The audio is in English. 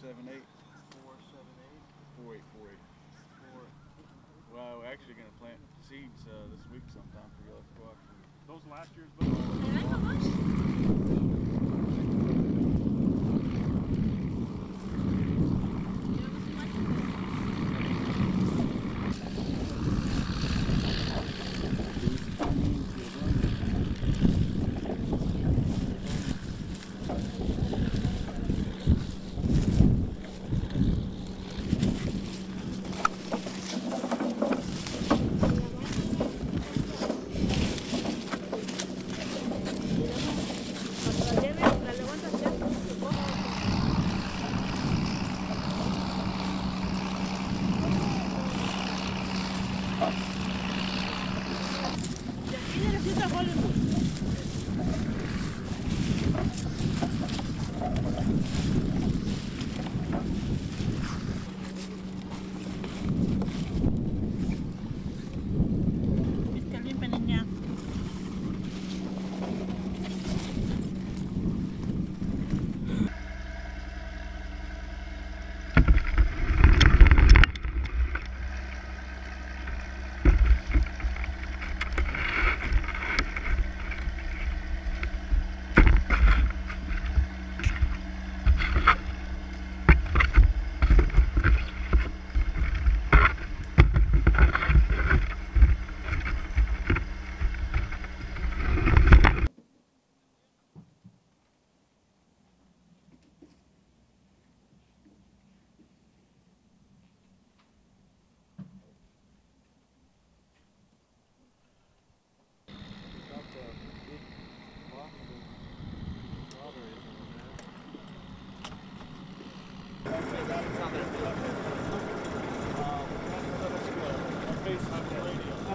478. 4848. Four. Well, we're actually going to plant seeds uh, this week sometime for yellow squash. Those last year's. Tita Hollywood. Thank